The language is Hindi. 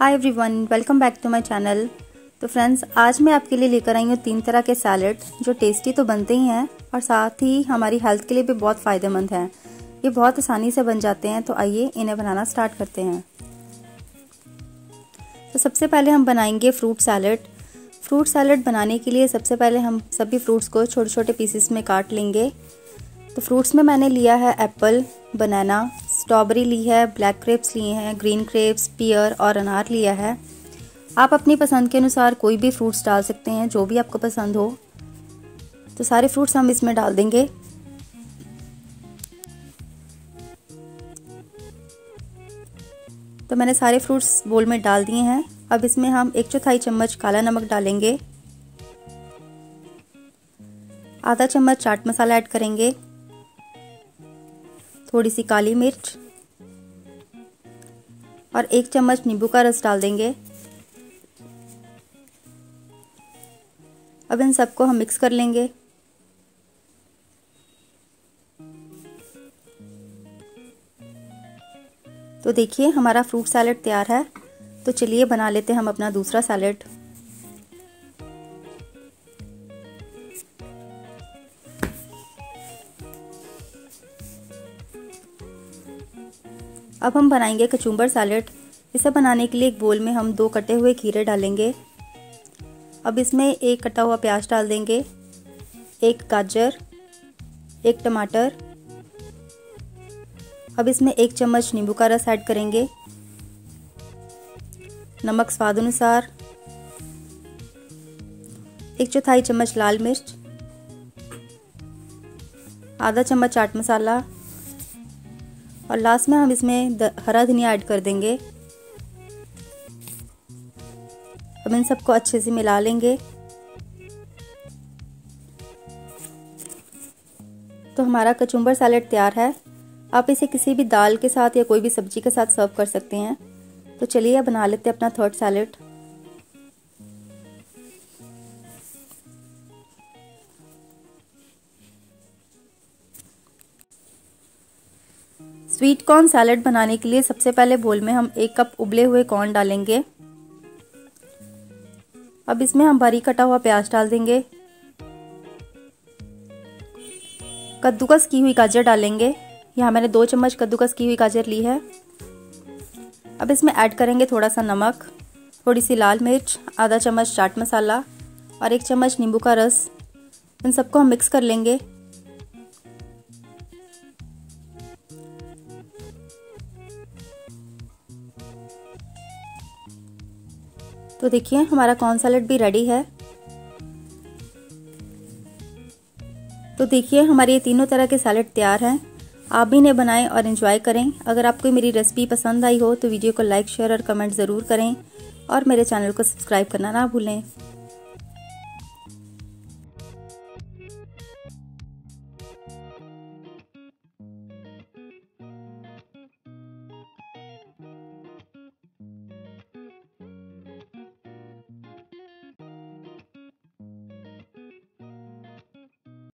Hi everyone welcome back to my channel तो फ्रेंड्स आज मैं आपके लिए लेकर आई हूँ तीन तरह के सैलड जो टेस्टी तो बनते ही हैं, और साथ ही हमारी हेल्थ के लिए भी बहुत फ़ायदेमंद हैं। ये बहुत आसानी से बन जाते हैं तो आइए इन्हें बनाना स्टार्ट करते हैं। तो सबसे पहले हम बनाएँगे फ्रूट सैलड फ्रूट सैलड बनाने के लिए सबसे पहले हम सभी फ्रूट्स को छोटे छोटे पीसेस में काट लेंगे। तो फ्रूट्स में मैंने लिया है एप्पल बनाना स्ट्रॉबेरी ली है, ब्लैक क्रेप्स लिए हैं, ग्रीन क्रेप्स, पियर और अनार लिया है। आप अपनी पसंद के अनुसार कोई भी फ्रूट्स डाल सकते हैं, जो भी आपको पसंद हो। तो सारे फ्रूट्स हम इसमें डाल देंगे। तो मैंने सारे फ्रूट्स बोल में डाल दिए हैं। अब इसमें हम एक चौथाई चम्मच काला नमक डालेंगे। आधा चम्मच चाट मसाला ऐड करेंगे। थोड़ी सी काली मिर्च। और एक चम्मच नींबू का रस डाल देंगे। अब इन सबको हम मिक्स कर लेंगे। तो देखिए, हमारा फ्रूट सैलेड तैयार है। तो चलिए बना लेते हैं हम अपना दूसरा सैलेड। अब हम बनाएँगे कचूम्बर सैलेड। इसे बनाने के लिए एक बोल में हम दो कटे हुए खीरे डालेंगे। अब इसमें एक कटा हुआ प्याज डाल देंगे। एक गाजर, एक टमाटर। अब इसमें एक चम्मच नींबू का रस ऐड करेंगे। नमक स्वाद अनुसार। एक चौथाई चम्मच लाल मिर्च। आधा चम्मच चाट मसाला। और लास्ट में हम इसमें हरा धनिया ऐड कर देंगे। अब इन सबको अच्छे से मिला लेंगे। तो हमारा कचुम्बर सैलेड तैयार है। आप इसे किसी भी दाल के साथ या कोई भी सब्ज़ी के साथ सर्व कर सकते हैं। तो चलिए बना लेते हैं अपना third salad sweet corn salad बनाने के लिए सबसे पहले बोल में हम एक कप उबले हुए कॉर्न डालेंगे। अब इसमें हम बारीक कटा हुआ प्याज डाल देंगे। कद्दूकस की हुई गाजर डालेंगे। यहाँ मैंने दो चम्मच कद्दूकस की हुई गाजर ली है। अब इसमें ऐड करेंगे थोड़ा सा नमक थोड़ी सी लाल मिर्च, आधा चम्मच चाट मसाला और एक चम्मच नींबू का रस। इन सबको हम मिक्स कर लेंगे। तो देखिए, हमारा कॉर्न सैलड भी रेडी है? तो देखिए, हमारे ये तीनों तरह के सैलड तैयार हैं। आप भी इन्हें बनाएँ और इन्जॉय करें। अगर आपको मेरी रेसिपी पसंद आई हो तो वीडियो को लाइक शेयर और कमेंट ज़रूर करें। और मेरे चैनल को सब्सक्राइब करना ना भूलें।